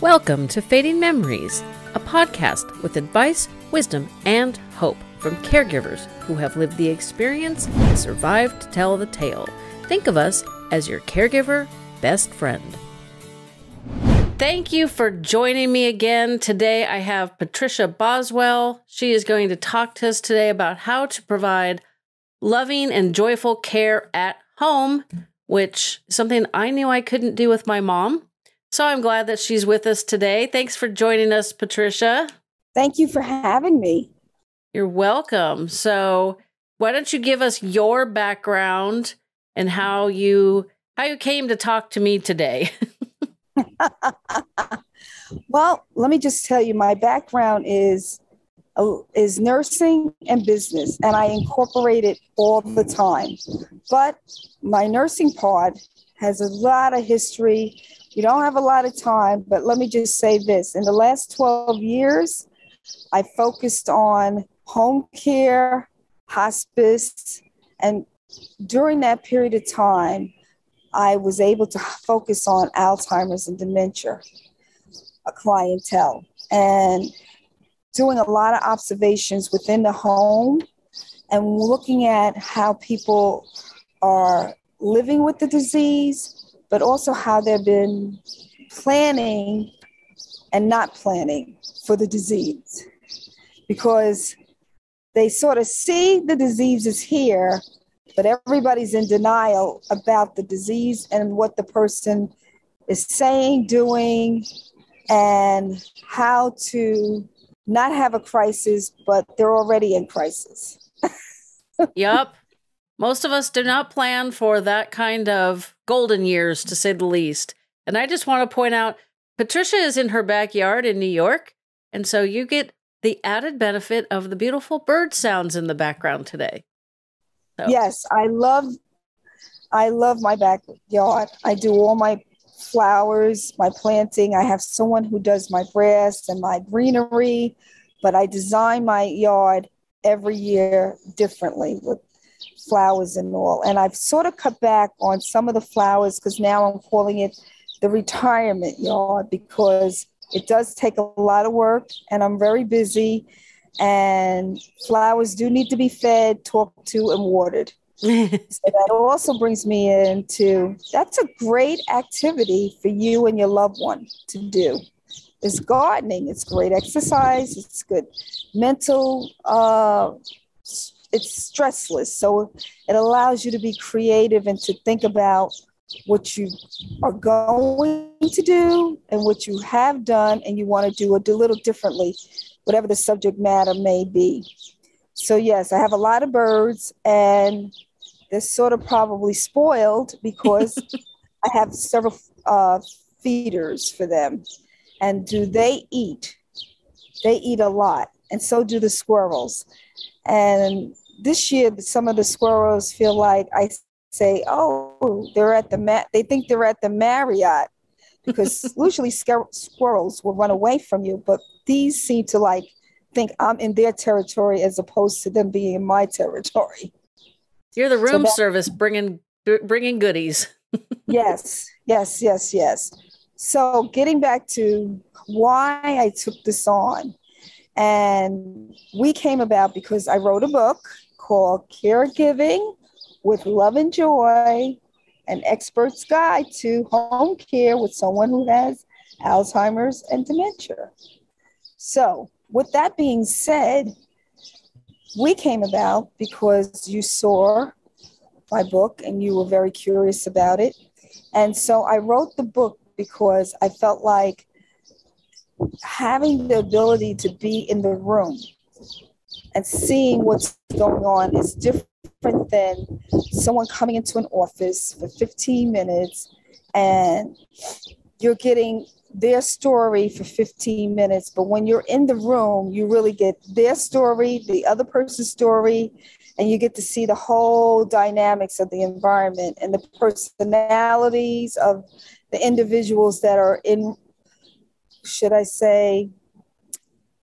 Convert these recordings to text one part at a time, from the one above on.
Welcome to Fading Memories, a podcast with advice, wisdom, and hope from caregivers who have lived the experience and survived to tell the tale. Think of us as your caregiver best friend. Thank you for joining me again. Today I have Patricia Boswell. She is going to talk to us today about how to provide loving and joyful care at home, which something I knew I couldn't do with my mom. So I'm glad that she's with us today. Thanks for joining us, Patricia. Thank you for having me. You're welcome. So, why don't you give us your background and how you how you came to talk to me today? well, let me just tell you my background is uh, is nursing and business and I incorporate it all the time. But my nursing part has a lot of history you don't have a lot of time, but let me just say this. In the last 12 years, I focused on home care, hospice, and during that period of time, I was able to focus on Alzheimer's and dementia, a clientele, and doing a lot of observations within the home and looking at how people are living with the disease, but also how they've been planning and not planning for the disease because they sort of see the disease is here, but everybody's in denial about the disease and what the person is saying, doing, and how to not have a crisis, but they're already in crisis. yep. Most of us do not plan for that kind of golden years, to say the least. And I just want to point out Patricia is in her backyard in New York. And so you get the added benefit of the beautiful bird sounds in the background today. So. Yes, I love I love my backyard. I do all my flowers, my planting. I have someone who does my grass and my greenery, but I design my yard every year differently with flowers and all. And I've sort of cut back on some of the flowers because now I'm calling it the retirement yard because it does take a lot of work and I'm very busy. And flowers do need to be fed, talked to, and watered. so that also brings me into that's a great activity for you and your loved one to do It's gardening it's great exercise it's good mental uh, it's stressless. So it allows you to be creative and to think about what you are going to do and what you have done and you want to do it a little differently, whatever the subject matter may be. So yes, I have a lot of birds and they're sort of probably spoiled because I have several uh, feeders for them. And do they eat? They eat a lot, and so do the squirrels. And this year, some of the squirrels feel like I say, "Oh, they're at the mat. They think they're at the Marriott." Because usually squirrels will run away from you, but these seem to like think I'm in their territory as opposed to them being in my territory. You're the room so service bringing bringing goodies. yes, yes, yes, yes. So getting back to why I took this on, and we came about because I wrote a book called Caregiving with Love and Joy An Expert's Guide to Home Care with Someone Who Has Alzheimer's and Dementia. So, with that being said, we came about because you saw my book and you were very curious about it. And so I wrote the book because I felt like having the ability to be in the room and seeing what's going on is different than someone coming into an office for 15 minutes and you're getting their story for 15 minutes. But when you're in the room you really get their story the other person's story and you get to see the whole dynamics of the environment and the personalities of the individuals that are in should i say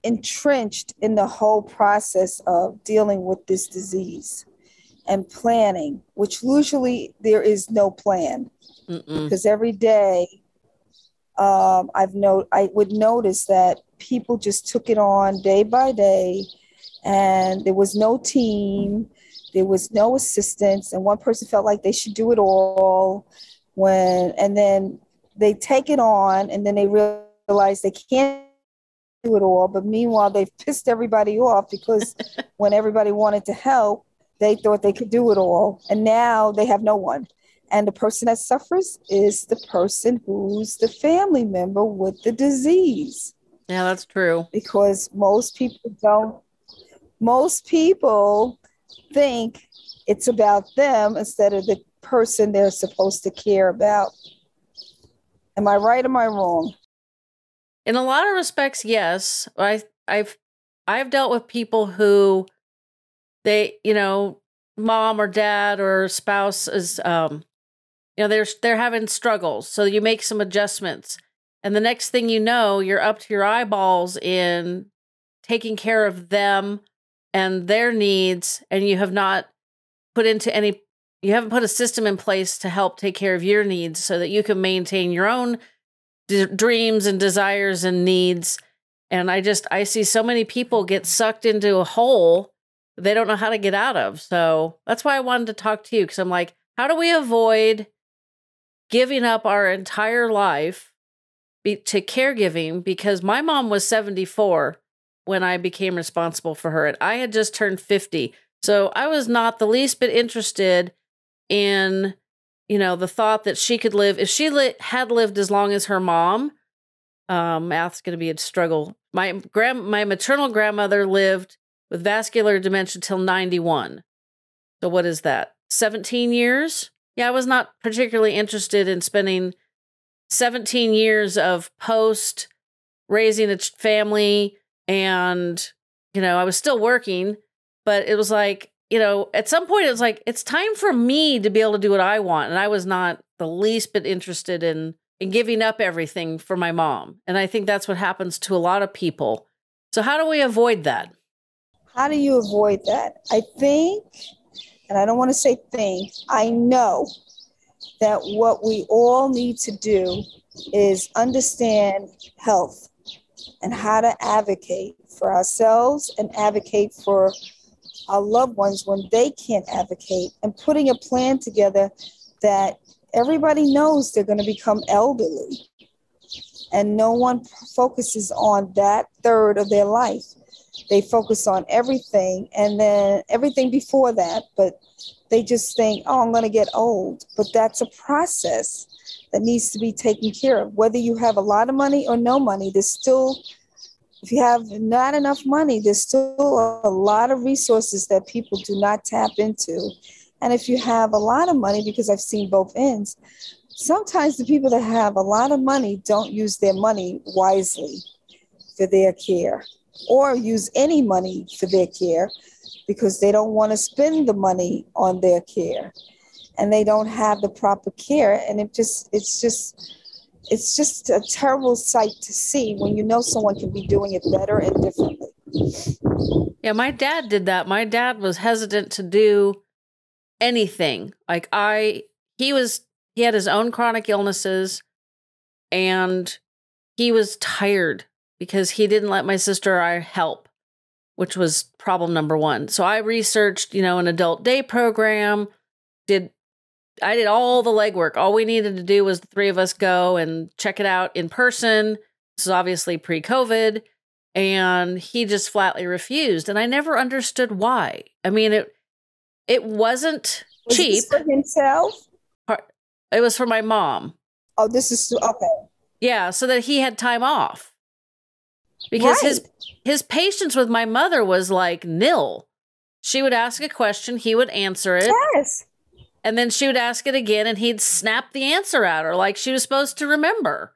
entrenched in the whole process of dealing with this disease and planning, which usually there is no plan because every day um, I've no, I would notice that people just took it on day by day, and there was no team, there was no assistance, and one person felt like they should do it all. When and then they take it on, and then they realize they can't do it all. But meanwhile, they've pissed everybody off because when everybody wanted to help, they thought they could do it all, and now they have no one. And the person that suffers is the person who's the family member with the disease. Yeah, that's true. Because most people don't, most people think it's about them instead of the person they're supposed to care about. Am I right or am I wrong? In a lot of respects, yes. I I've I've dealt with people who they, you know, mom or dad or spouse is um you know, they're they're having struggles. So you make some adjustments. And the next thing you know, you're up to your eyeballs in taking care of them and their needs and you have not put into any you haven't put a system in place to help take care of your needs so that you can maintain your own d- dreams and desires and needs. And i just i see so many people get sucked into a hole they don't know how to get out of. So that's why i wanted to talk to you because i'm like how do we avoid giving up our entire life be- to caregiving? Because my mom was 74 when I became responsible for her and I had just turned 50. So I was not the least bit interested in you know the thought that she could live if she li- had lived as long as her mom um math's going to be a struggle. My grand my maternal grandmother lived with vascular dementia till 91 so what is that 17 years? Yeah, I was not particularly interested in spending 17 years of post raising a family and you know, I was still working, but it was like, you know, at some point it was like it's time for me to be able to do what I want and I was not the least bit interested in in giving up everything for my mom. And I think that's what happens to a lot of people. So how do we avoid that? How do you avoid that? I think and I don't want to say think, I know that what we all need to do is understand health and how to advocate for ourselves and advocate for our loved ones when they can't advocate and putting a plan together that everybody knows they're going to become elderly and no one focuses on that third of their life they focus on everything and then everything before that, but they just think, oh, I'm going to get old. But that's a process that needs to be taken care of. Whether you have a lot of money or no money, there's still, if you have not enough money, there's still a lot of resources that people do not tap into. And if you have a lot of money, because I've seen both ends, sometimes the people that have a lot of money don't use their money wisely for their care or use any money for their care because they don't want to spend the money on their care and they don't have the proper care and it just it's just it's just a terrible sight to see when you know someone can be doing it better and differently. Yeah my dad did that. My dad was hesitant to do anything. Like i he was he had his own chronic illnesses and he was tired because he didn't let my sister or I help, which was problem number one. So I researched, you know, an adult day program, did I did all the legwork. All we needed to do was the three of us go and check it out in person. This is obviously pre COVID. And he just flatly refused. And I never understood why. I mean, it it wasn't was cheap. for himself? It was for my mom. Oh, this is okay. Yeah, so that he had time off because right. his his patience with my mother was like nil. She would ask a question, he would answer it. Yes. And then she would ask it again and he'd snap the answer at her like she was supposed to remember.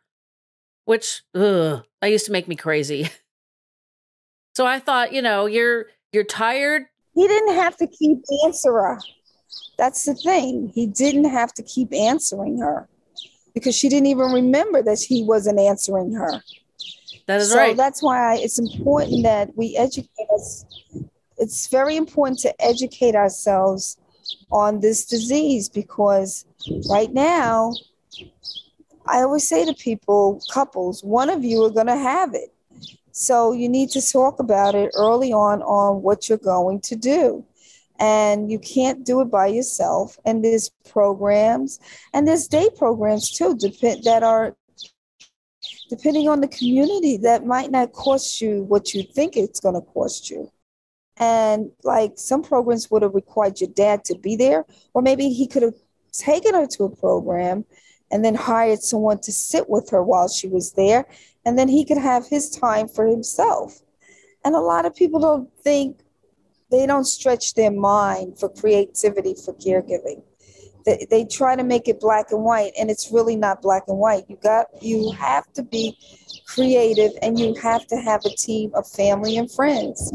Which ugh, that used to make me crazy. so I thought, you know, you're you're tired. He didn't have to keep answering her. That's the thing. He didn't have to keep answering her because she didn't even remember that he wasn't answering her. That is so right. that's why it's important that we educate us. It's very important to educate ourselves on this disease because right now, I always say to people, couples, one of you are going to have it. So you need to talk about it early on on what you're going to do. And you can't do it by yourself. And there's programs and there's day programs too depend, that are depending on the community that might not cost you what you think it's going to cost you. And like some programs would have required your dad to be there, or maybe he could have taken her to a program and then hired someone to sit with her while she was there. And then he could have his time for himself. And a lot of people don't think, they don't stretch their mind for creativity for caregiving. They, they try to make it black and white, and it's really not black and white. You got you have to be creative, and you have to have a team of family and friends,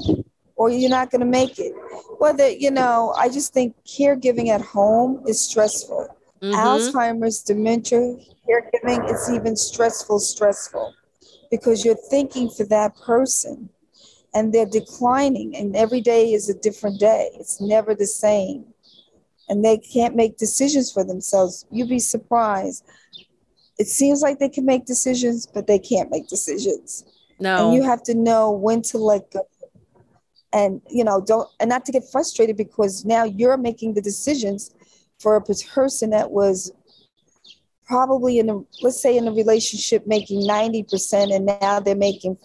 or you're not going to make it. Whether you know, I just think caregiving at home is stressful Mm-hmm. Alzheimer's, dementia, caregiving, it's even stressful, stressful because you're thinking for that person and they're declining, and every day is a different day. It's never the same. And they can't make decisions for themselves. You'd be surprised. It seems like they can make decisions, but they can't make decisions. No. And you have to know when to let go. And you know, don't and not to get frustrated because now you're making the decisions for a person that was probably in a let's say in a relationship making 90% and now they're making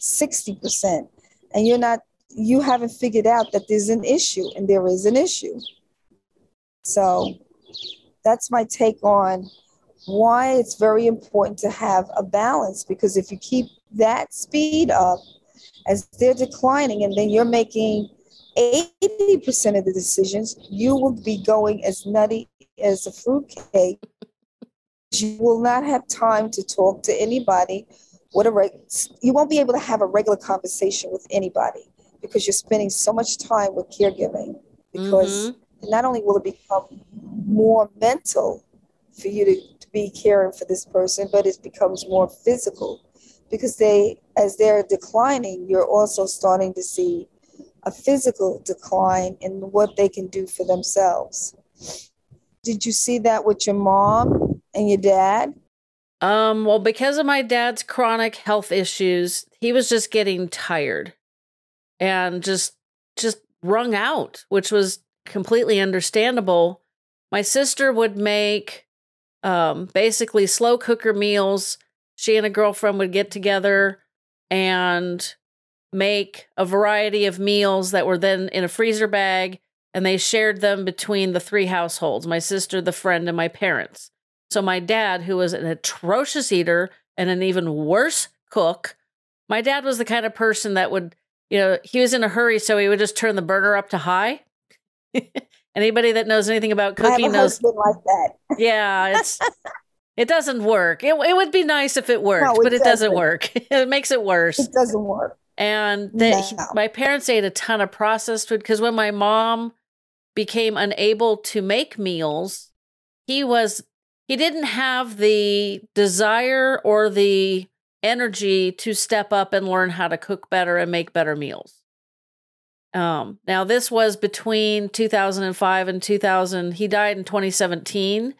60% and you're not you haven't figured out that there's an issue and there is an issue. So that's my take on why it's very important to have a balance because if you keep that speed up as they're declining and then you're making 80% of the decisions, you will be going as nutty as a fruitcake. You will not have time to talk to anybody. What a reg- you won't be able to have a regular conversation with anybody because you're spending so much time with caregiving. Because mm-hmm. not only will it become more mental for you to, to be caring for this person, but it becomes more physical because they, as they're declining, you're also starting to see a physical decline in what they can do for themselves. Did you see that with your mom and your dad? Um, well, because of my dad's chronic health issues, he was just getting tired and just just wrung out, which was completely understandable. My sister would make um basically slow cooker meals. She and a girlfriend would get together and make a variety of meals that were then in a freezer bag and they shared them between the three households my sister, the friend, and my parents. So, my dad, who was an atrocious eater and an even worse cook, my dad was the kind of person that would, you know, he was in a hurry, so he would just turn the burner up to high. Anybody that knows anything about cooking knows. like that. yeah, it's it doesn't work. It, it would be nice if it worked, no, it but it doesn't. doesn't work. it makes it worse. It doesn't work. And they, no. my parents ate a ton of processed food because when my mom became unable to make meals, he was he didn't have the desire or the energy to step up and learn how to cook better and make better meals. Um, now this was between 2005 and 2000. He died in 2017.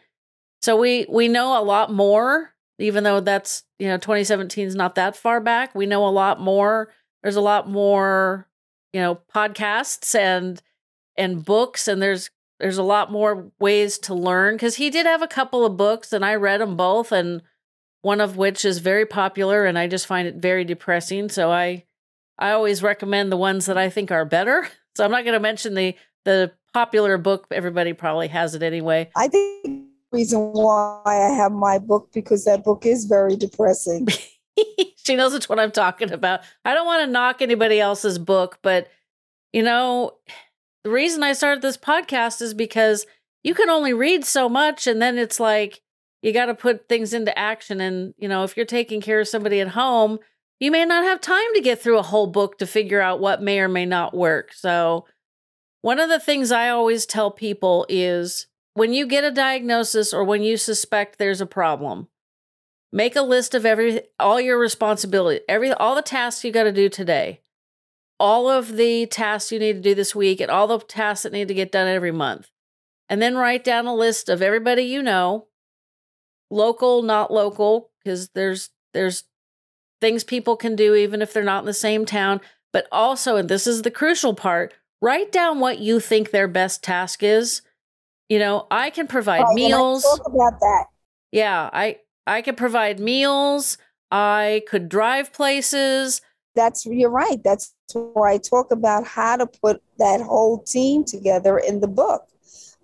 So we we know a lot more even though that's, you know, 2017 is not that far back. We know a lot more there's a lot more, you know, podcasts and and books and there's there's a lot more ways to learn cuz he did have a couple of books and I read them both and one of which is very popular and I just find it very depressing. So I I always recommend the ones that I think are better. So I'm not going to mention the the popular book. Everybody probably has it anyway. I think reason why I have my book because that book is very depressing. she knows it's what I'm talking about. I don't want to knock anybody else's book, but you know, the reason I started this podcast is because you can only read so much and then it's like you got to put things into action and you know, if you're taking care of somebody at home, you may not have time to get through a whole book to figure out what may or may not work. So, one of the things I always tell people is when you get a diagnosis or when you suspect there's a problem, Make a list of every all your responsibility, every all the tasks you got to do today. All of the tasks you need to do this week and all the tasks that need to get done every month. And then write down a list of everybody you know local, not local, because there's there's things people can do even if they're not in the same town. But also, and this is the crucial part, write down what you think their best task is. You know, I can provide Right, meals. talk about that. Yeah, I I could provide meals. I could drive places. That's you're right. That's where I talk about how to put that whole team together in the book.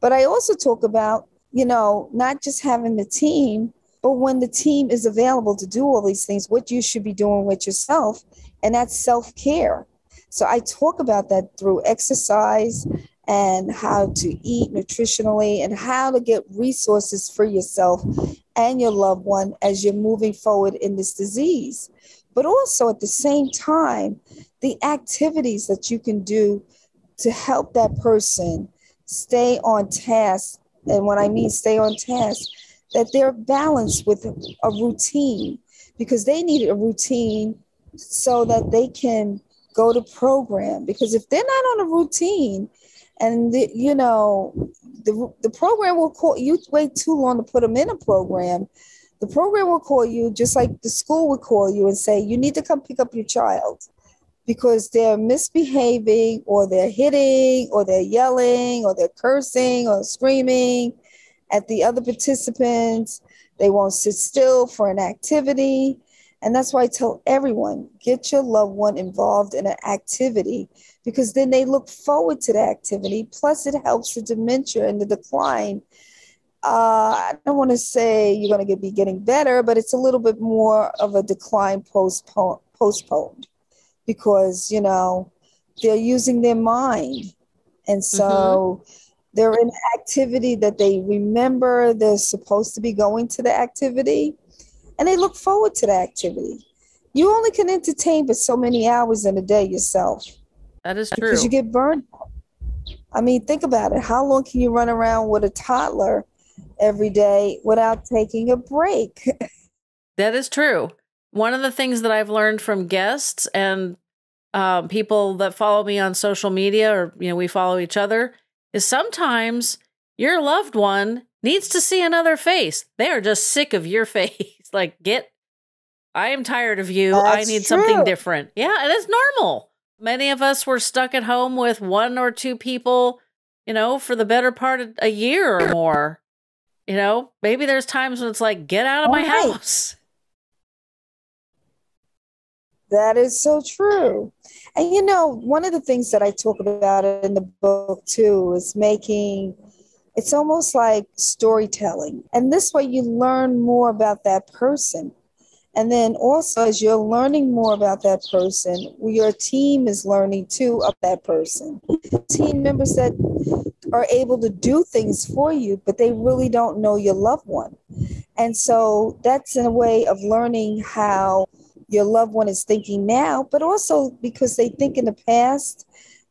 But I also talk about, you know, not just having the team, but when the team is available to do all these things, what you should be doing with yourself, and that's self-care. So I talk about that through exercise and how to eat nutritionally and how to get resources for yourself and your loved one as you're moving forward in this disease. But also at the same time, the activities that you can do to help that person stay on task. And when I mean stay on task, that they're balanced with a routine because they need a routine so that they can go to program. Because if they're not on a routine, and the, you know the, the program will call you wait too long to put them in a program. The program will call you just like the school would call you and say you need to come pick up your child because they're misbehaving or they're hitting or they're yelling or they're cursing or screaming at the other participants. They won't sit still for an activity and that's why i tell everyone get your loved one involved in an activity because then they look forward to the activity. Plus, it helps with dementia and the decline. Uh, I don't want to say you're going to be getting better, but it's a little bit more of a decline postpone, postponed because, you know, they're using their mind. And so mm-hmm. they're in activity that they remember they're supposed to be going to the activity and they look forward to the activity. You only can entertain but so many hours in a day yourself. That is true. Because you get burned. I mean, think about it. How long can you run around with a toddler every day without taking a break? that is true. One of the things that I've learned from guests and um, people that follow me on social media, or you know, we follow each other, is sometimes your loved one needs to see another face. They are just sick of your face. Like, get, I am tired of you. That's I need true. something different. Yeah, and it's normal. Many of us were stuck at home with one or two people, you know, for the better part of a year or more. You know, maybe there's times when it's like, get out of my Right. house. That is so true. And you know, one of the things that I talk about in the book too is making it's almost like storytelling. And this way you learn more about that person. And then also, as you're learning more about that person, your team is learning too of that person. Team members that are able to do things for you, but they really don't know your loved one. And so that's in a way of learning how your loved one is thinking now, but also because they think in the past,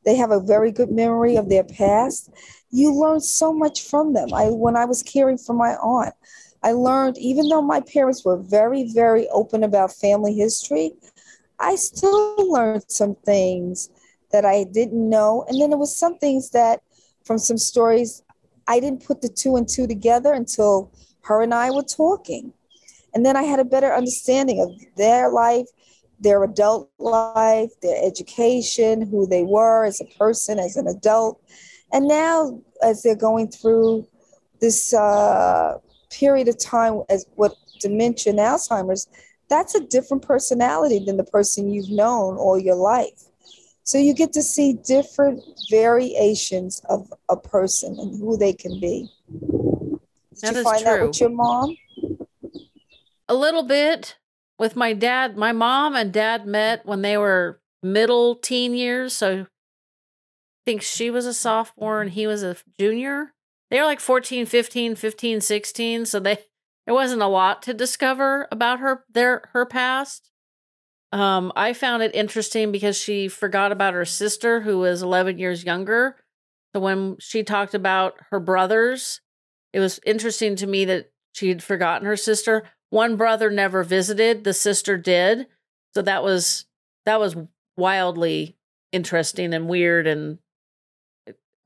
they have a very good memory of their past. You learn so much from them. I when I was caring for my aunt, I learned, even though my parents were very, very open about family history, I still learned some things that I didn't know. And then there was some things that, from some stories, I didn't put the two and two together until her and I were talking. And then I had a better understanding of their life, their adult life, their education, who they were as a person, as an adult. And now, as they're going through this uh, period of time as what dementia and Alzheimer's, that's a different personality than the person you've known all your life. So you get to see different variations of a person and who they can be. Did That you find that with your mom? A little bit with my dad. My mom and dad met when they were middle teen years. So think she was a sophomore and he was a junior. They were like 14, 15, 15, 16. So they there wasn't a lot to discover about her their her past. Um, I found it interesting because she forgot about her sister who was 11 years younger. So when she talked about her brothers, it was interesting to me that she had forgotten her sister. One brother never visited, the sister did. So that was that was wildly interesting and weird and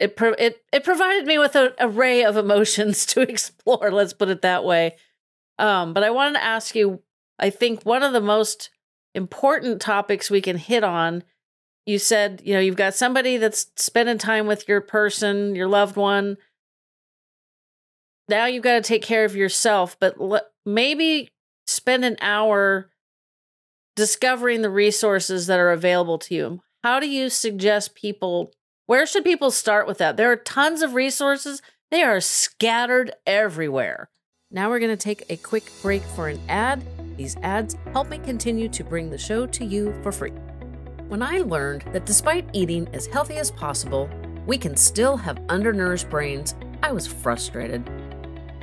it pro- it, it provided me with an array of emotions to explore, let's put it that way. Um, but I wanted to ask you, I think one of the most important topics we can hit on, you said, you know, you've got somebody that's spending time with your person, your loved one. Now you've got to take care of yourself, but l- maybe spend an hour discovering the resources that are available to you. How do you suggest people where should people start with that? There are tons of resources. They are scattered everywhere. Now we're going to take a quick break for an ad. These ads help me continue to bring the show to you for free. When I learned that despite eating as healthy as possible, we can still have undernourished brains, I was frustrated.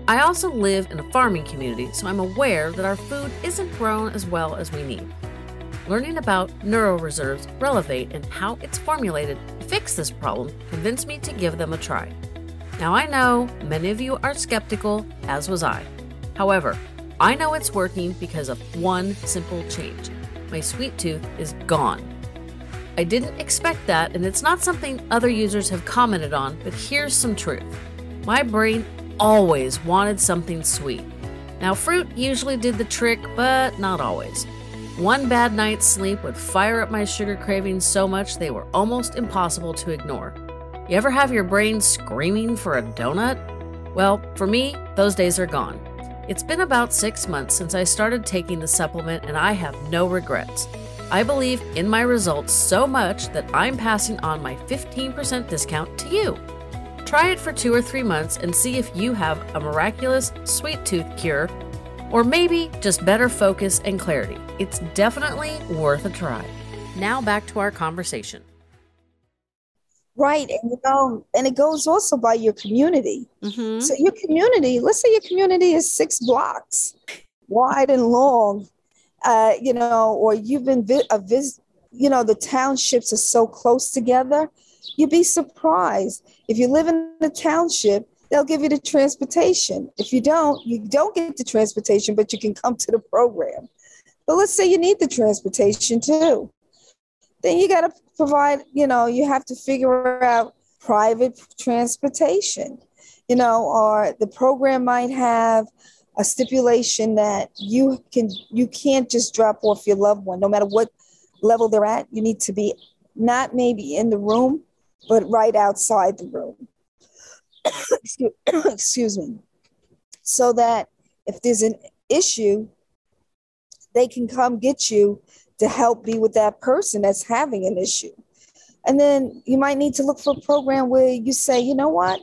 I also live in a farming community, so I'm aware that our food isn't grown as well as we need. Learning about NeuroReserve's Relevate and how it's formulated to fix this problem convinced me to give them a try. Now, I know many of you are skeptical, as was I. However, I know it's working because of one simple change my sweet tooth is gone. I didn't expect that, and it's not something other users have commented on, but here's some truth. My brain always wanted something sweet. Now, fruit usually did the trick, but not always. One bad night's sleep would fire up my sugar cravings so much they were almost impossible to ignore. You ever have your brain screaming for a donut? Well, for me, those days are gone. It's been about six months since I started taking the supplement, and I have no regrets. I believe in my results so much that I'm passing on my 15% discount to you. Try it for two or three months and see if you have a miraculous sweet tooth cure or maybe just better focus and clarity. It's definitely worth a try. Now back to our conversation. Right. And you know, and it goes also by your community. Mm-hmm. So your community, let's say your community is six blocks wide and long, uh, you know, or you've been vi- a visit, you know, the townships are so close together. You'd be surprised if you live in the township they'll give you the transportation. If you don't, you don't get the transportation, but you can come to the program. But let's say you need the transportation too. Then you got to provide, you know, you have to figure out private transportation, you know, or the program might have a stipulation that you can you can't just drop off your loved one no matter what level they're at you need to be not maybe in the room but right outside the room excuse me, so that if there's an issue, they can come get you to help be with that person that's having an issue. And then you might need to look for a program where you say, you know what,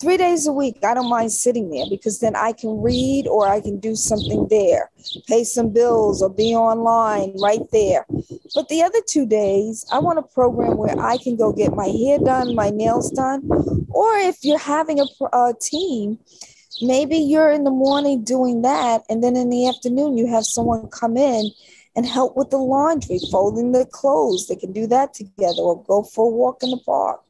three days a week, I don't mind sitting there because then I can read or I can do something there, pay some bills or be online right there. But the other two days, I want a program where I can go get my hair done, my nails done. Or if you're having a, a team, maybe you're in the morning doing that. And then in the afternoon, you have someone come in and help with the laundry, folding the clothes. They can do that together or go for a walk in the park.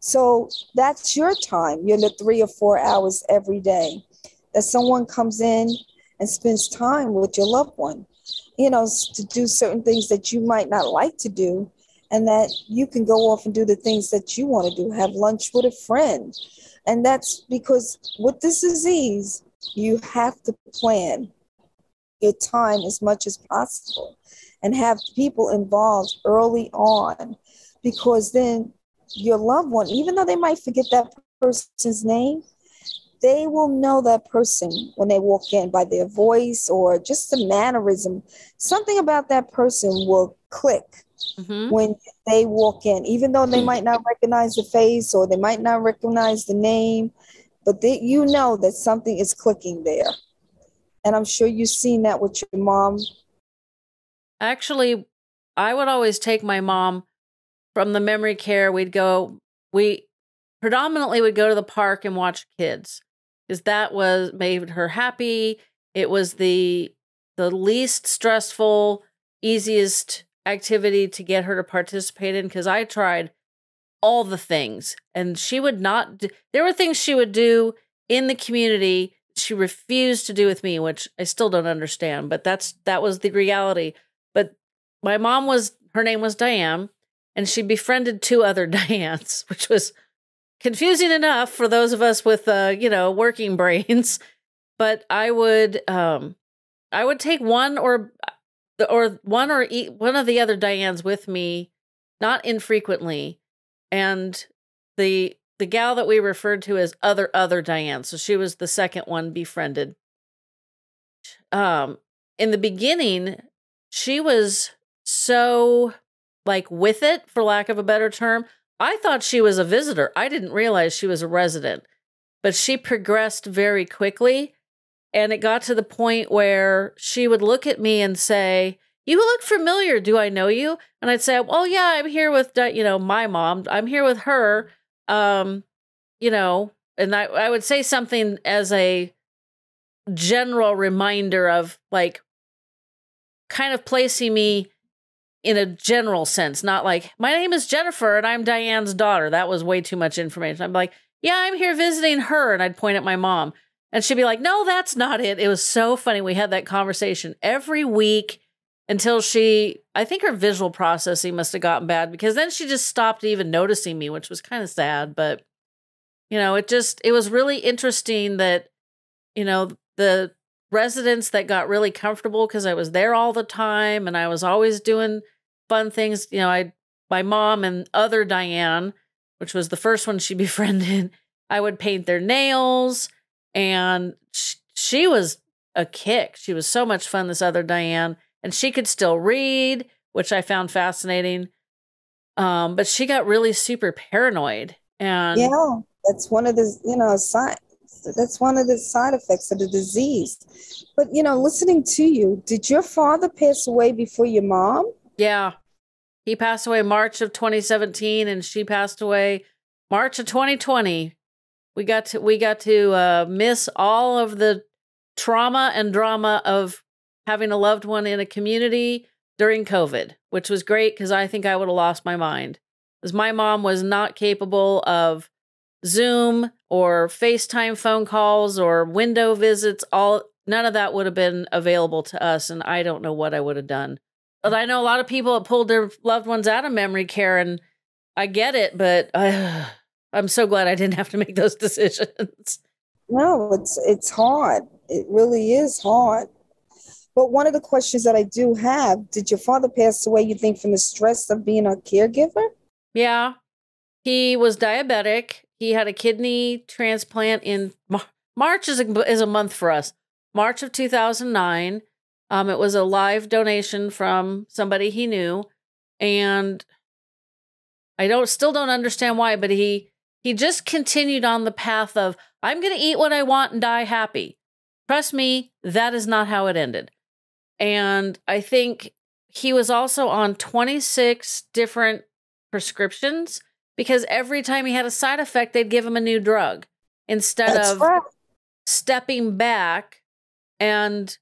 So that's your time, You're the three or four hours every day that someone comes in and spends time with your loved one, you know, to do certain things that you might not like to do, and that you can go off and do the things that you want to do, have lunch with a friend. And that's because with this disease, you have to plan your time as much as possible and have people involved early on because then your loved one, even though they might forget that person's name, they will know that person when they walk in by their voice or just the mannerism. Something about that person will click mm-hmm. when they walk in, even though they might not recognize the face or they might not recognize the name, but they, you know that something is clicking there. And I'm sure you've seen that with your mom. Actually, I would always take my mom from the memory care. We'd go, we predominantly would go to the park and watch kids because that was made her happy. It was the the least stressful, easiest activity to get her to participate in because I tried all the things and she would not there were things she would do in the community she refused to do with me, which I still don't understand, but that's that was the reality. But my mom was her name was Diane, and she befriended two other Dianes, which was confusing enough for those of us with uh, you know, working brains. But I would um I would take one or or one or e- one of the other Dianes with me, not infrequently, and the the gal that we referred to as other other Diane. So she was the second one befriended. Um, in the beginning, she was so like with it, for lack of a better term. I thought she was a visitor. I didn't realize she was a resident, but she progressed very quickly. And it got to the point where she would look at me and say, You look familiar. Do I know you? And I'd say, Oh, yeah, I'm here with, you know, my mom. I'm here with her. Um, you know, and I, I would say something as a general reminder of like kind of placing me in a general sense, not like, my name is Jennifer and I'm Diane's daughter. That was way too much information. I'm like, yeah, I'm here visiting her. And I'd point at my mom. And she'd be like, no, that's not it. It was so funny. We had that conversation every week until she, I think her visual processing must have gotten bad because then she just stopped even noticing me, which was kind of sad. But, you know, it just, it was really interesting that, you know, the residents that got really comfortable because I was there all the time and I was always doing fun things. You know, I, my mom and other Diane, which was the first one she befriended, I would paint their nails and she, she was a kick. She was so much fun, this other Diane, and she could still read, which I found fascinating. Um, but she got really super paranoid. And yeah, that's one of the, you know, signs that's one of the side effects of the disease. But you know, listening to you, did your father pass away before your mom? Yeah. He passed away March of 2017 and she passed away March of 2020. We got to we got to uh, miss all of the trauma and drama of having a loved one in a community during COVID, which was great because I think I would have lost my mind. Because my mom was not capable of Zoom or FaceTime phone calls or window visits, all none of that would have been available to us. And I don't know what I would have done. But I know a lot of people have pulled their loved ones out of memory care, and I get it, but uh, I'm so glad I didn't have to make those decisions. No, it's it's hard. It really is hard. But one of the questions that I do have, did your father pass away, you think, from the stress of being a caregiver? Yeah. He was diabetic he had a kidney transplant in Mar- March is a, is a month for us. March of 2009. Um, it was a live donation from somebody he knew, and I don't still don't understand why, but he he just continued on the path of I'm going to eat what I want and die happy. Trust me, that is not how it ended. And I think he was also on 26 different prescriptions because every time he had a side effect, they'd give him a new drug instead That's of right. stepping back and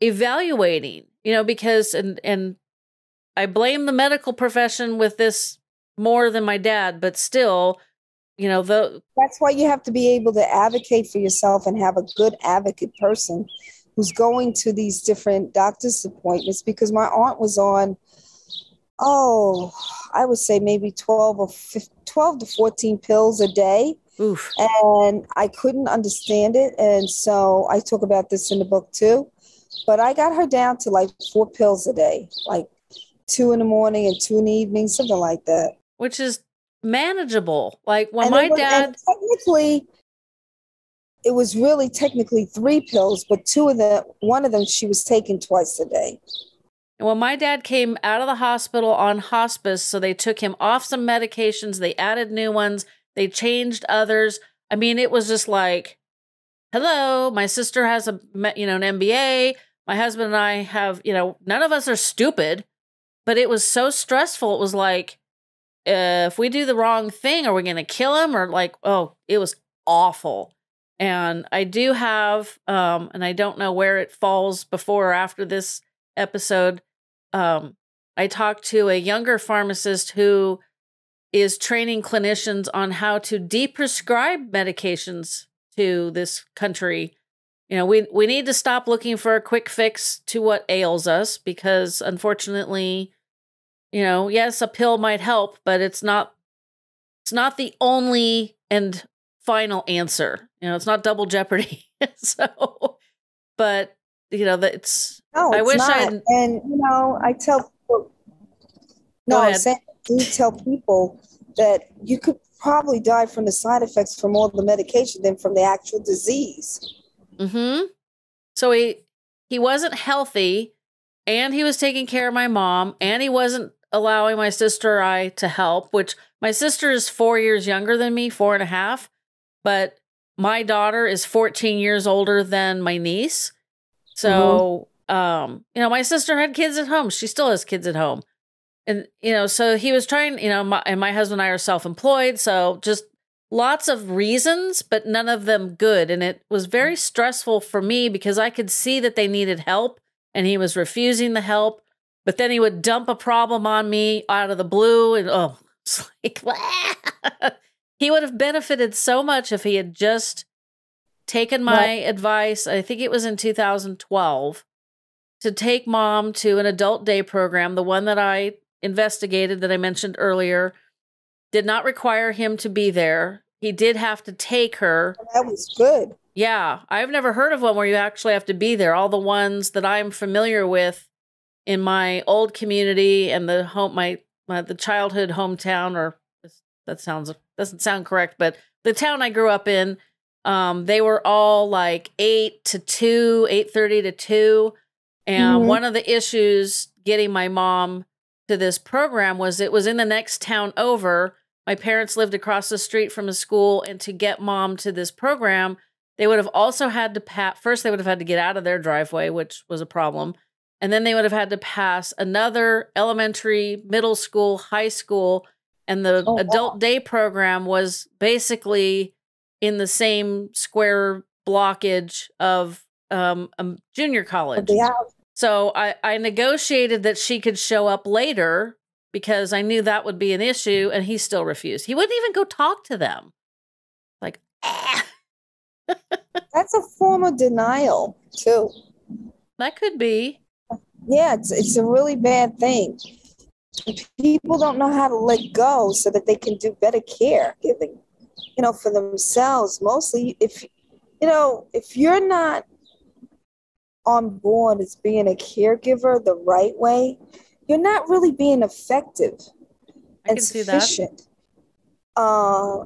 evaluating, you know, because, and, and I blame the medical profession with this more than my dad, but still, you know, the. That's why you have to be able to advocate for yourself and have a good advocate person who's going to these different doctor's appointments because my aunt was on oh, I would say maybe 12 or 15, 12 to 14 pills a day. Oof. And I couldn't understand it. And so I talk about this in the book too. But I got her down to like four pills a day, like two in the morning and two in the evening, something like that. Which is manageable. Like when and my was, dad. Technically, it was really technically three pills, but two of them, one of them she was taking twice a day. And when my dad came out of the hospital on hospice, so they took him off some medications, they added new ones, they changed others. I mean, it was just like, hello, my sister has a you know an MBA, my husband and I have, you know, none of us are stupid, but it was so stressful. It was like uh, if we do the wrong thing, are we going to kill him or like, oh, it was awful. And I do have um and I don't know where it falls before or after this episode um, I talked to a younger pharmacist who is training clinicians on how to deprescribe medications to this country. You know, we we need to stop looking for a quick fix to what ails us because unfortunately, you know, yes, a pill might help, but it's not it's not the only and final answer. You know, it's not double jeopardy. so but you know that it's. No, I wish not. I'd- And you know, I tell people. No, I'm saying I do tell people that you could probably die from the side effects from all the medication than from the actual disease. Mm-hmm. So he he wasn't healthy, and he was taking care of my mom, and he wasn't allowing my sister or I to help. Which my sister is four years younger than me, four and a half, but my daughter is fourteen years older than my niece. So, um, you know, my sister had kids at home. She still has kids at home. And, you know, so he was trying, you know, my, and my husband and I are self employed. So just lots of reasons, but none of them good. And it was very stressful for me because I could see that they needed help and he was refusing the help. But then he would dump a problem on me out of the blue. And oh, it's like, he would have benefited so much if he had just taken my advice. I think it was in 2012 to take mom to an adult day program, the one that I investigated that I mentioned earlier. Did not require him to be there. He did have to take her. That was good. Yeah, I've never heard of one where you actually have to be there. All the ones that I'm familiar with in my old community and the home my, my the childhood hometown or that sounds doesn't sound correct, but the town I grew up in, um, they were all like eight to two, eight thirty to two. And Mhm. one of the issues getting my mom to this program was it was in the next town over. My parents lived across the street from a school, and to get mom to this program, they would have also had to pass. First, they would have had to get out of their driveway, which was a problem. And then they would have had to pass another elementary, middle school, high school. And the Oh, wow. adult day program was basically in the same square blockage of um, a junior college. House. So I, I negotiated that she could show up later because I knew that would be an issue, and he still refused. He wouldn't even go talk to them. Like, "Ah." That's a form of denial too. that could be. Yeah, it's it's a really bad thing. People don't know how to let go so that they can do better caregiving, you know, for themselves. Mostly, if you know, if you're not on board as being a caregiver the right way, you're not really being effective I and can see that. sufficient, uh,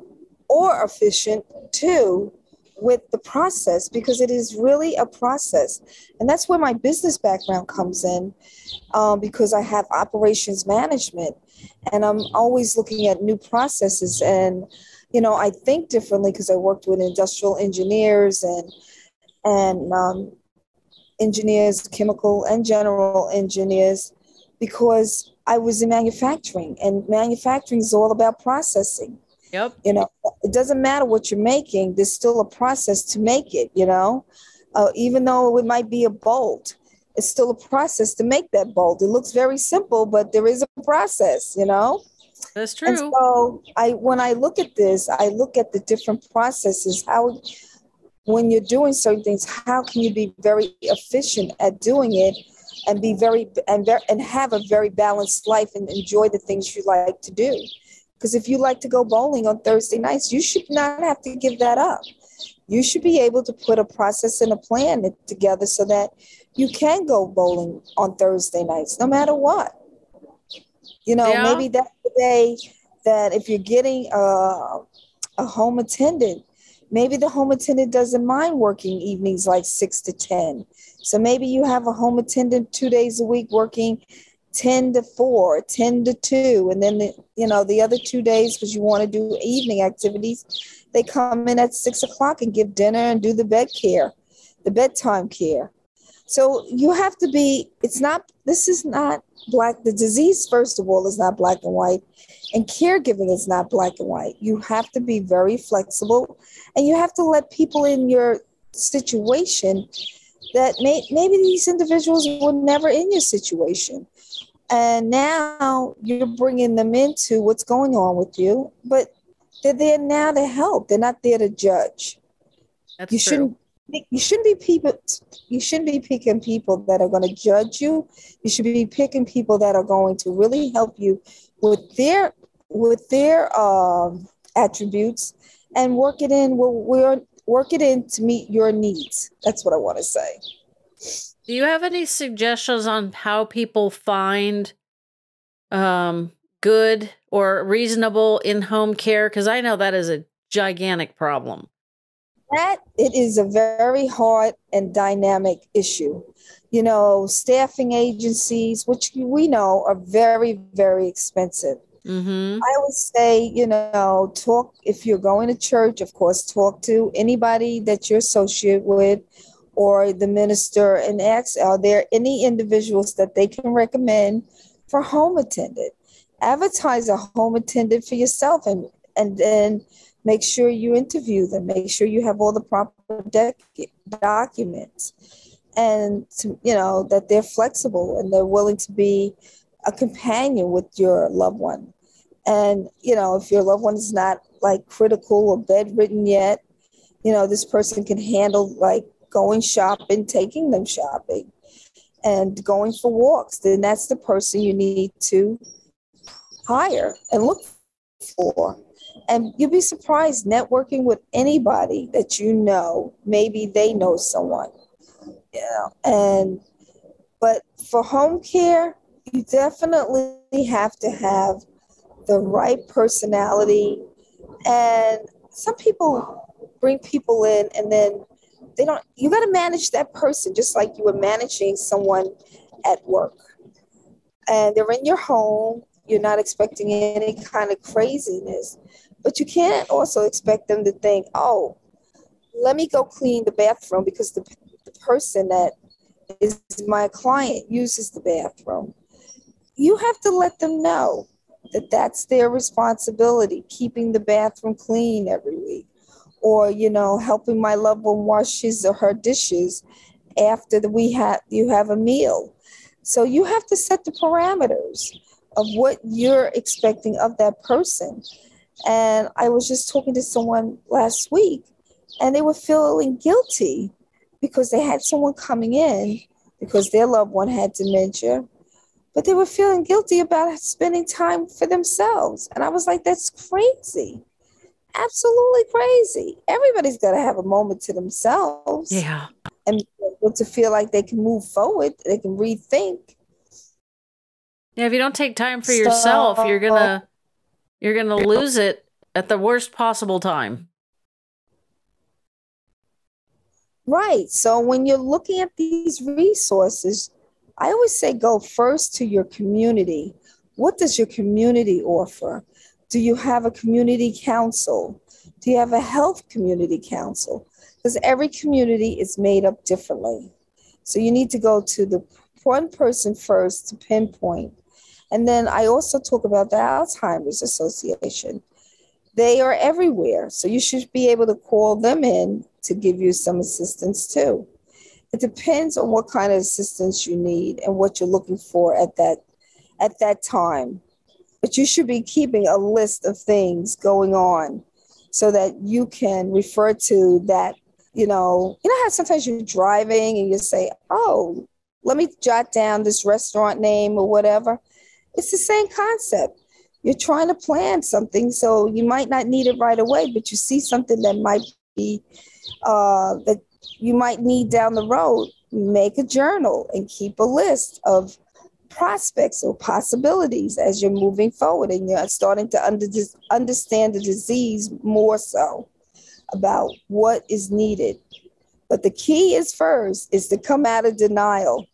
or efficient too with the process because it is really a process, and that's where my business background comes in um, because I have operations management, and I'm always looking at new processes and. You know, I think differently because I worked with industrial engineers and and um, engineers, chemical and general engineers, because I was in manufacturing, and manufacturing is all about processing. Yep. You know, it doesn't matter what you're making, there's still a process to make it, you know, uh, even though it might be a bolt. It's still a process to make that bolt. It looks very simple, but there is a process, you know. That's And true. so I when I look at this, I look at the different processes, how when you're doing certain things, how can you be very efficient at doing it and be very and ver- and have a very balanced life and enjoy the things you like to do. Because if you like to go bowling on Thursday nights, you should not have to give that up. You should be able to put a process and a plan together so that you can go bowling on Thursday nights, no matter what. You know, Yeah. maybe that's the day that if you're getting a, a home attendant, maybe the home attendant doesn't mind working evenings like six to 10. So maybe you have a home attendant two days a week working 10 to 4, 10 to 2. And then, the, you know, the other two days, because you want to do evening activities, they come in at six o'clock and give dinner and do the bed care, the bedtime care. So you have to be, it's not, this is not black. The disease, first of all, is not black and white. And caregiving is not black and white. You have to be very flexible and you have to let people in your situation that may, maybe these individuals were never in your situation. And now you're bringing them into what's going on with you, but they're there now to help. They're not there to judge That's you true. shouldn't you shouldn't be people you shouldn't be picking people that are going to judge you you should be picking people that are going to really help you with their with their um, attributes and work it in we're, work it in to meet your needs that's what i want to say Do you have any suggestions on how people find um, good or reasonable in home care? Because I know that is a gigantic problem. That it is a very hard and dynamic issue. You know, staffing agencies, which we know are very, very expensive. Mm-hmm. I would say, you know, talk if you're going to church, of course, talk to anybody that you're associated with or the minister and ask are there any individuals that they can recommend for home attendant? Advertise a home attendant for yourself and and then make sure you interview them, make sure you have all the proper documents and to, you know that they're flexible and they're willing to be a companion with your loved one and, you know, if your loved one is not like critical or bedridden yet, you know, this person can handle like going shopping, taking them shopping, and going for walks. Then that's the person you need to hire and look for. And you'll be surprised networking with anybody that you know, maybe they know someone. Know, and but for home care, you definitely have to have the right personality. And some people bring people in and then they don't, you got to manage that person just like you were managing someone at work. And they're in your home, you're not expecting any kind of craziness, but you can't also expect them to think, oh, let me go clean the bathroom because the, the person that is my client uses the bathroom. You have to let them know that that's their responsibility, keeping the bathroom clean every week, or you know, helping my loved one wash his or her dishes after the, we have you have a meal. So you have to set the parameters of what you're expecting of that person. And I was just talking to someone last week, and they were feeling guilty because they had someone coming in because their loved one had dementia but they were feeling guilty about spending time for themselves. And I was like, that's crazy. Absolutely crazy. Everybody's got to have a moment to themselves. Yeah. And to feel like they can move forward, they can rethink. Yeah, if you don't take time for so, yourself, you're gonna you're gonna lose it at the worst possible time. Right. So when you're looking at these resources, I always say go first to your community. What does your community offer? Do you have a community council? Do you have a health community council? Because every community is made up differently. So you need to go to the one person first to pinpoint. And then I also talk about the Alzheimer's Association. They are everywhere. So you should be able to call them in to give you some assistance too. It depends on what kind of assistance you need and what you're looking for at that at that time. But you should be keeping a list of things going on so that you can refer to that, you know, you know how sometimes you're driving and you say, "Oh, let me jot down this restaurant name or whatever." It's the same concept. You're trying to plan something, so you might not need it right away, but you see something that might be uh, that you might need down the road, make a journal and keep a list of prospects or possibilities as you're moving forward and you're starting to under, understand the disease more so about what is needed. But the key is first is to come out of denial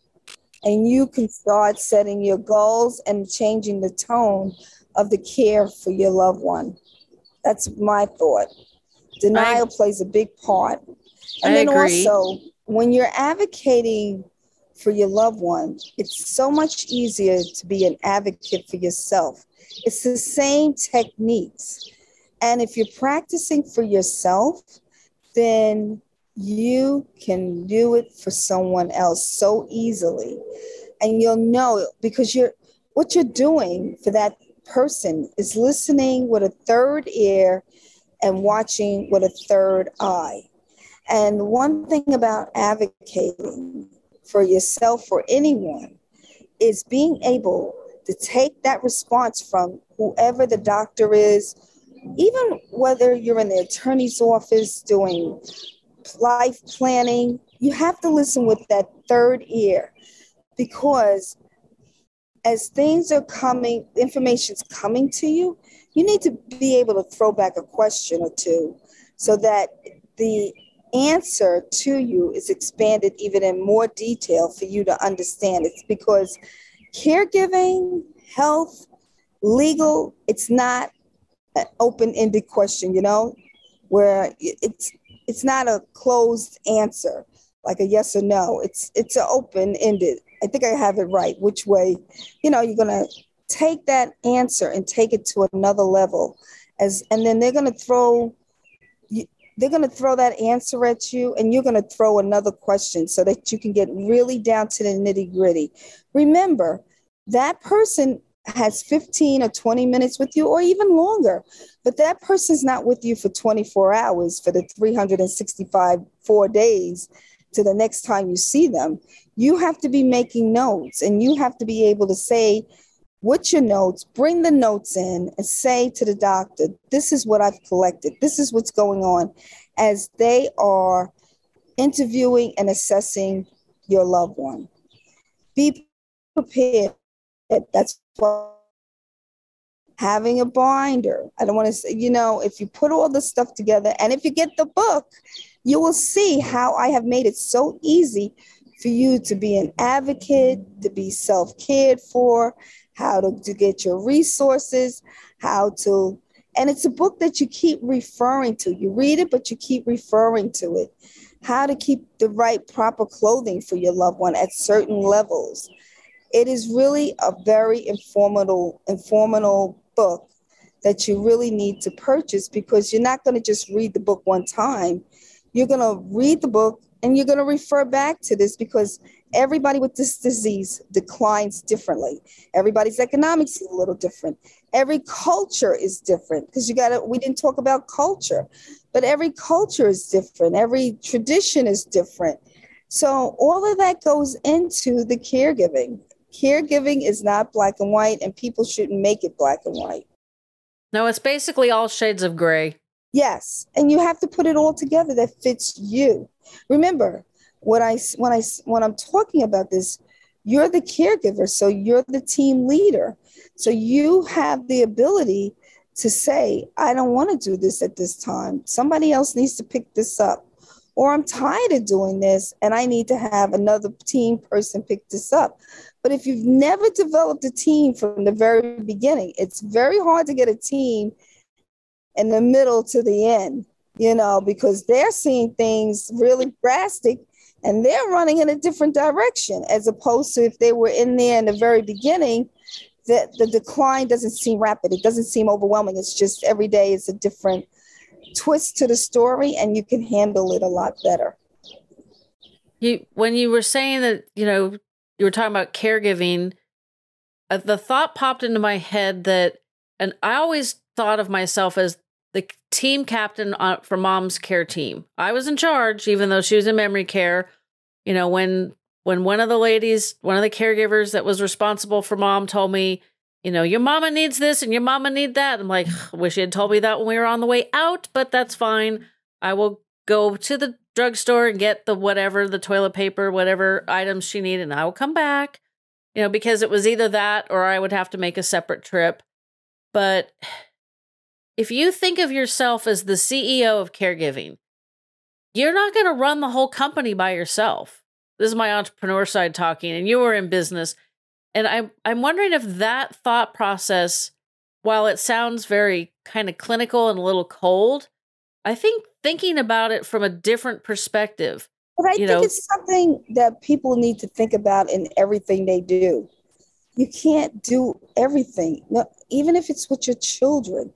and you can start setting your goals and changing the tone of the care for your loved one. That's my thought. Denial I, plays a big part and I then agree. also, when you're advocating for your loved one, it's so much easier to be an advocate for yourself. It's the same techniques. And if you're practicing for yourself, then you can do it for someone else so easily. And you'll know because you're what you're doing for that person is listening with a third ear and watching with a third eye. And one thing about advocating for yourself or anyone is being able to take that response from whoever the doctor is, even whether you're in the attorney's office doing life planning, you have to listen with that third ear because as things are coming, information's coming to you, you need to be able to throw back a question or two so that the answer to you is expanded even in more detail for you to understand. It's because caregiving, health, legal, it's not an open-ended question, you know, where it's it's not a closed answer like a yes or no. It's it's an open-ended. I think I have it right. Which way, you know, you're gonna take that answer and take it to another level, as and then they're gonna throw they're going to throw that answer at you and you're going to throw another question so that you can get really down to the nitty gritty. Remember, that person has 15 or 20 minutes with you or even longer, but that person's not with you for 24 hours for the 365 four days to the next time you see them. You have to be making notes and you have to be able to say, with your notes, bring the notes in and say to the doctor, This is what I've collected. This is what's going on as they are interviewing and assessing your loved one. Be prepared. That's what having a binder. I don't want to say, you know, if you put all this stuff together and if you get the book, you will see how I have made it so easy for you to be an advocate, to be self cared for, how to, to get your resources, how to, and it's a book that you keep referring to. You read it, but you keep referring to it. How to keep the right proper clothing for your loved one at certain levels. It is really a very informative, informative book that you really need to purchase because you're not going to just read the book one time. You're going to read the book and you're going to refer back to this because everybody with this disease declines differently. Everybody's economics is a little different. Every culture is different because you got to, we didn't talk about culture, but every culture is different. Every tradition is different. So all of that goes into the caregiving. Caregiving is not black and white, and people shouldn't make it black and white. No, it's basically all shades of gray. Yes, and you have to put it all together that fits you. Remember, what I when I when I'm talking about this, you're the caregiver, so you're the team leader. So you have the ability to say, I don't want to do this at this time. Somebody else needs to pick this up. Or I'm tired of doing this and I need to have another team person pick this up. But if you've never developed a team from the very beginning, it's very hard to get a team in the middle to the end, you know, because they're seeing things really drastic and they're running in a different direction as opposed to if they were in there in the very beginning that the decline doesn't seem rapid. It doesn't seem overwhelming. It's just every day it's a different twist to the story and you can handle it a lot better. You when you were saying that you know you were talking about caregiving uh, the thought popped into my head that and i always thought of myself as the team captain on, for mom's care team. I was in charge, even though she was in memory care. You know, when when one of the ladies, one of the caregivers that was responsible for mom told me, you know, your mama needs this and your mama need that. I'm like, wish you had told me that when we were on the way out, but that's fine. I will go to the drugstore and get the whatever, the toilet paper, whatever items she needed, and I will come back. You know, because it was either that or I would have to make a separate trip. But if you think of yourself as the CEO of caregiving, you're not going to run the whole company by yourself. This is my entrepreneur side talking, and you were in business. And I'm I'm wondering if that thought process, while it sounds very kind of clinical and a little cold, I think thinking about it from a different perspective. But I think know, it's something that people need to think about in everything they do. You can't do everything, even if it's with your children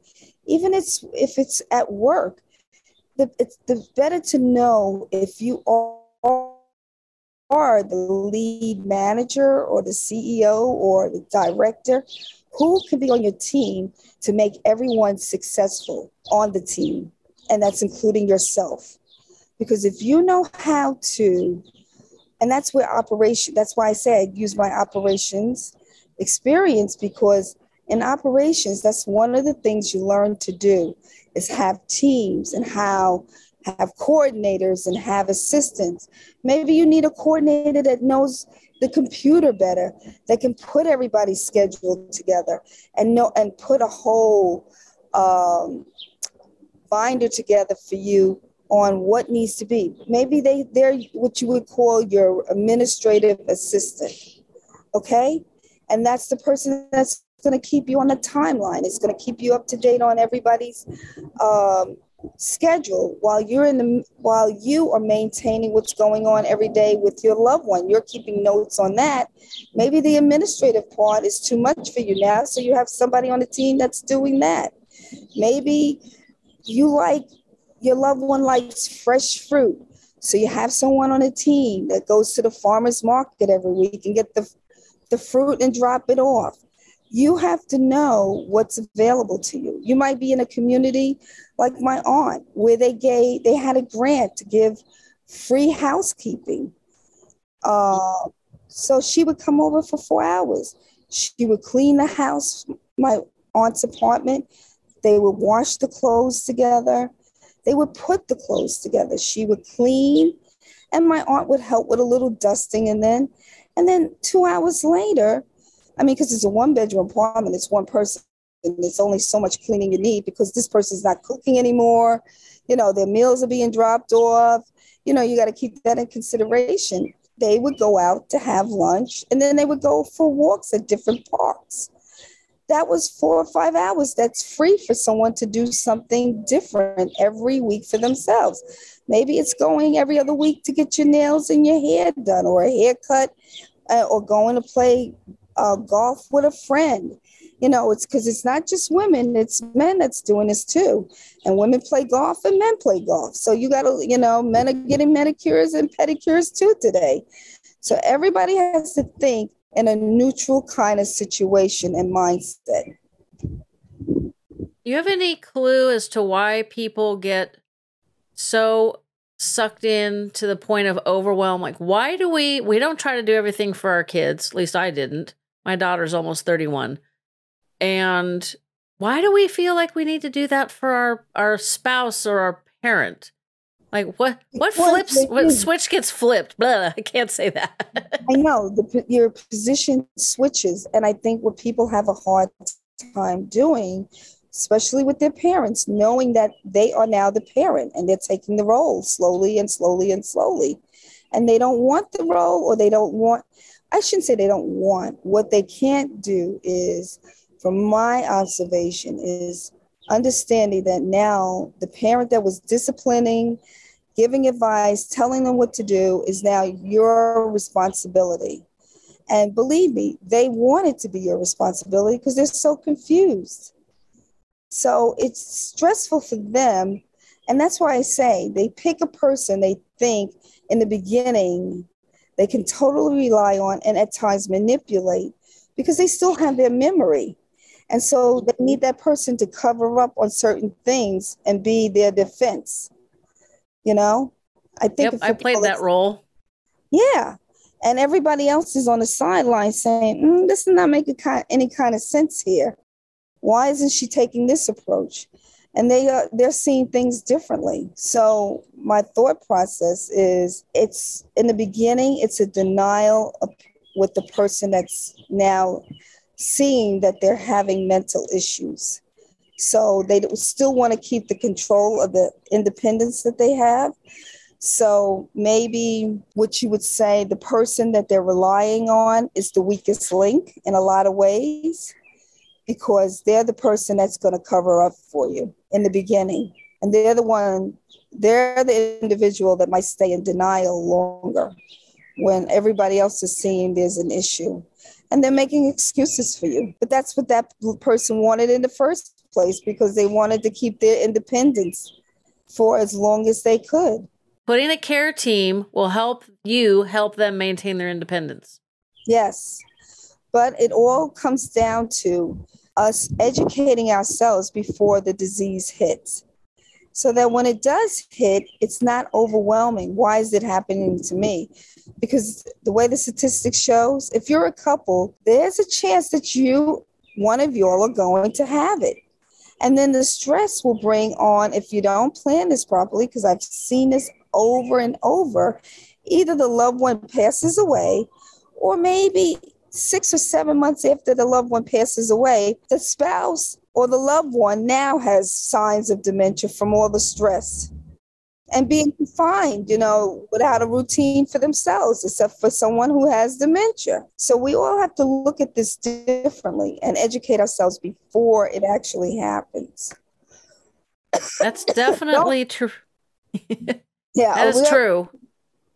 even it's if it's at work the, it's the better to know if you are, are the lead manager or the ceo or the director who can be on your team to make everyone successful on the team and that's including yourself because if you know how to and that's where operation that's why i said use my operations experience because in operations, that's one of the things you learn to do is have teams and how have coordinators and have assistants. Maybe you need a coordinator that knows the computer better, that can put everybody's schedule together and know and put a whole um, binder together for you on what needs to be. Maybe they they're what you would call your administrative assistant. Okay? And that's the person that's going to keep you on the timeline. It's going to keep you up to date on everybody's um, schedule while you're in the while you are maintaining what's going on every day with your loved one. You're keeping notes on that. Maybe the administrative part is too much for you now, so you have somebody on the team that's doing that. Maybe you like your loved one likes fresh fruit. So you have someone on a team that goes to the farmer's market every week and get the, the fruit and drop it off. You have to know what's available to you. You might be in a community like my aunt, where they gave they had a grant to give free housekeeping. Uh, so she would come over for four hours. She would clean the house, my aunt's apartment. They would wash the clothes together. They would put the clothes together. She would clean, and my aunt would help with a little dusting. And then, and then two hours later, I mean, because it's a one bedroom apartment, it's one person, and it's only so much cleaning you need because this person's not cooking anymore. You know, their meals are being dropped off. You know, you got to keep that in consideration. They would go out to have lunch, and then they would go for walks at different parks that was four or five hours that's free for someone to do something different every week for themselves. Maybe it's going every other week to get your nails and your hair done, or a haircut, uh, or going to play uh, golf with a friend. You know, it's because it's not just women, it's men that's doing this too. And women play golf and men play golf. So you got to, you know, men are getting manicures and pedicures too today. So everybody has to think in a neutral kind of situation and mindset. You have any clue as to why people get so sucked in to the point of overwhelm? Like, why do we we don't try to do everything for our kids? At least I didn't. My daughter's almost 31. And why do we feel like we need to do that for our our spouse or our parent? Like what? What flips? What switch gets flipped? Blah, I can't say that. I know the your position switches, and I think what people have a hard time doing, especially with their parents, knowing that they are now the parent and they're taking the role slowly and slowly and slowly, and they don't want the role, or they don't want. I shouldn't say they don't want. What they can't do is, from my observation, is understanding that now the parent that was disciplining, giving advice, telling them what to do is now your responsibility. And believe me, they want it to be your responsibility because they're so confused. So it's stressful for them. And that's why I say they pick a person they think in the beginning they can totally rely on and at times manipulate because they still have their memory. And so they need that person to cover up on certain things and be their defense. You know, I think yep, I played that role. Yeah. And everybody else is on the sideline saying, mm, this does not make any kind of sense here. Why isn't she taking this approach? And they are they're seeing things differently. So my thought process is it's in the beginning, it's a denial of, with the person that's now seeing that they're having mental issues. So they still want to keep the control of the independence that they have. So maybe what you would say the person that they're relying on is the weakest link in a lot of ways because they're the person that's going to cover up for you in the beginning. And they're the one, they're the individual that might stay in denial longer when everybody else is seeing there's an issue and they're making excuses for you. But that's what that person wanted in the first place because they wanted to keep their independence for as long as they could. Putting a care team will help you help them maintain their independence. Yes. But it all comes down to us educating ourselves before the disease hits. So that when it does hit, it's not overwhelming. Why is it happening to me? Because the way the statistics shows, if you're a couple, there's a chance that you, one of y'all, are going to have it. And then the stress will bring on, if you don't plan this properly, because I've seen this over and over, either the loved one passes away, or maybe six or seven months after the loved one passes away, the spouse or the loved one now has signs of dementia from all the stress and being confined, you know, without a routine for themselves, except for someone who has dementia. So we all have to look at this differently and educate ourselves before it actually happens. That's definitely true. yeah, that is true.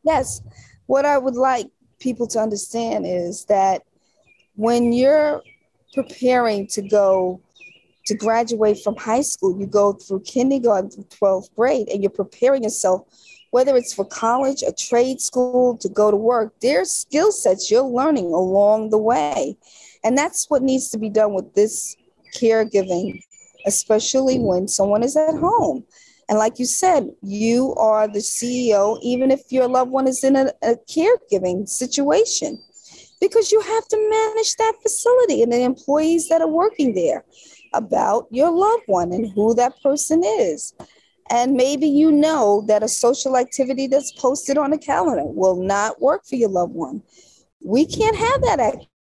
Yes. What I would like people to understand is that when you're preparing to go to graduate from high school, you go through kindergarten through 12th grade and you're preparing yourself, whether it's for college, a trade school, to go to work, there's skill sets you're learning along the way. And that's what needs to be done with this caregiving, especially when someone is at home. And like you said, you are the CEO, even if your loved one is in a, a caregiving situation, because you have to manage that facility and the employees that are working there about your loved one and who that person is. And maybe you know that a social activity that's posted on a calendar will not work for your loved one. We can't have that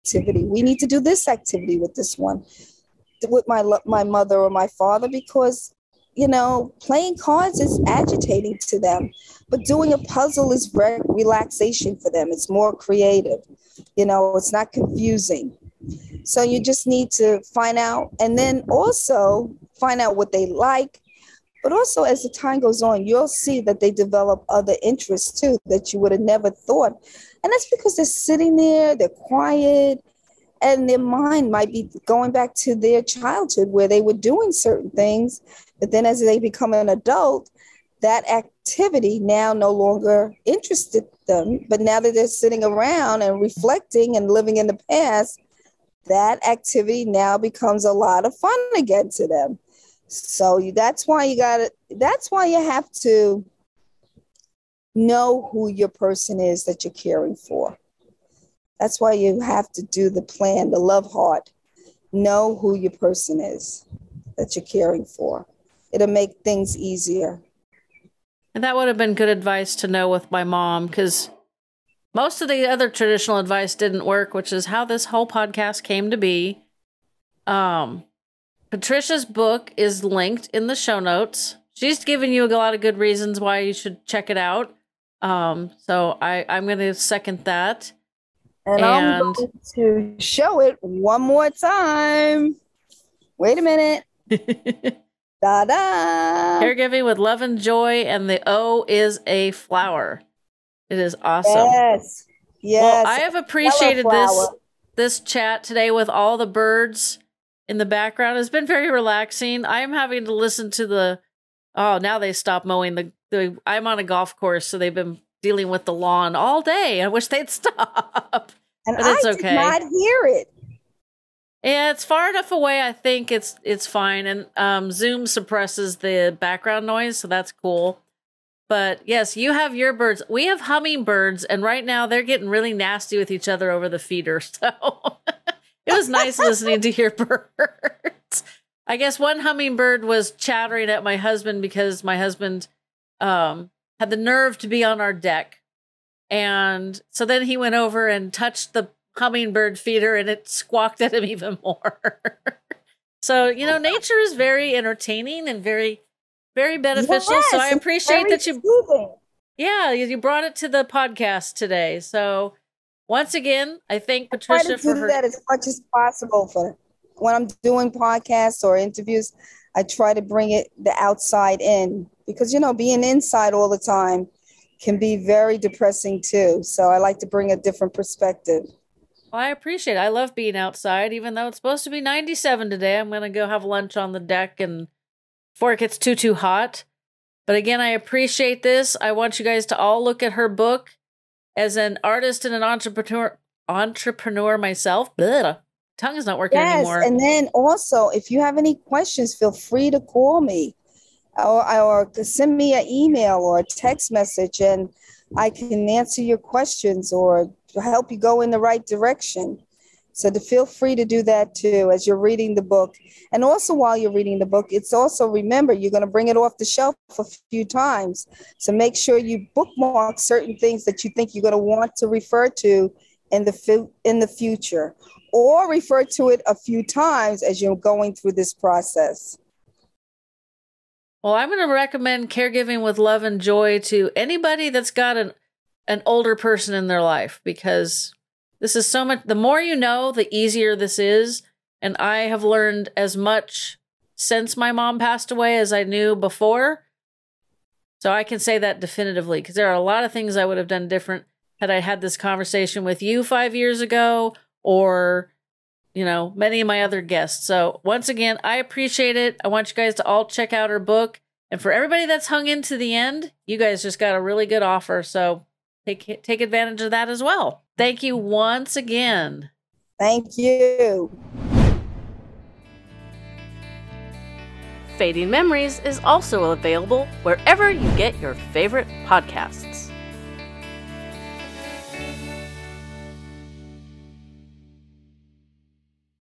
activity. We need to do this activity with this one, with my my mother or my father, because you know playing cards is agitating to them, but doing a puzzle is re- relaxation for them. It's more creative. You know, it's not confusing. So you just need to find out and then also find out what they like. But also, as the time goes on, you'll see that they develop other interests too that you would have never thought. And that's because they're sitting there, they're quiet, and their mind might be going back to their childhood where they were doing certain things. But then as they become an adult, that activity now no longer interested them. But now that they're sitting around and reflecting and living in the past, that activity now becomes a lot of fun again to them. So you, that's why you got to, that's why you have to know who your person is that you're caring for. That's why you have to do the plan, the love heart. Know who your person is that you're caring for. It'll make things easier. And that would have been good advice to know with my mom because most of the other traditional advice didn't work, which is how this whole podcast came to be. Um, Patricia's book is linked in the show notes. She's given you a lot of good reasons why you should check it out. Um, so I, I'm going to second that. And, and I'm going to show it one more time. Wait a minute. da da. Caregiving with love and joy, and the O is a flower. It is awesome. Yes. Yes. Well, I have appreciated this this chat today with all the birds in the background. It's been very relaxing. I am having to listen to the oh, now they stop mowing the, the I'm on a golf course, so they've been dealing with the lawn all day. I wish they'd stop. And but it's I okay. did not hear it. Yeah, it's far enough away. I think it's it's fine, and um, Zoom suppresses the background noise, so that's cool. But yes, you have your birds. We have hummingbirds, and right now they're getting really nasty with each other over the feeder. So it was nice listening to your birds. I guess one hummingbird was chattering at my husband because my husband um, had the nerve to be on our deck. And so then he went over and touched the hummingbird feeder and it squawked at him even more. so, you know, nature is very entertaining and very very beneficial. Yes, so I appreciate that you. Soothing. Yeah, you brought it to the podcast today. So once again, I thank Patricia I try to for do her. that as much as possible for when I'm doing podcasts or interviews. I try to bring it the outside in because you know being inside all the time can be very depressing too. So I like to bring a different perspective. Well, I appreciate it. I love being outside, even though it's supposed to be 97 today. I'm going to go have lunch on the deck and before it gets too too hot. But again, I appreciate this. I want you guys to all look at her book. As an artist and an entrepreneur, entrepreneur myself, blah, tongue is not working yes, anymore. And then also, if you have any questions, feel free to call me or, or send me an email or a text message, and I can answer your questions or help you go in the right direction. So to feel free to do that too as you're reading the book. And also while you're reading the book, it's also remember you're going to bring it off the shelf a few times. So make sure you bookmark certain things that you think you're going to want to refer to in the in the future or refer to it a few times as you're going through this process. Well, I'm going to recommend caregiving with love and joy to anybody that's got an an older person in their life because this is so much the more you know, the easier this is, and I have learned as much since my mom passed away as I knew before. So I can say that definitively because there are a lot of things I would have done different had I had this conversation with you 5 years ago or you know, many of my other guests. So once again, I appreciate it. I want you guys to all check out her book. And for everybody that's hung in to the end, you guys just got a really good offer. So take take advantage of that as well. Thank you once again. Thank you. Fading Memories is also available wherever you get your favorite podcasts.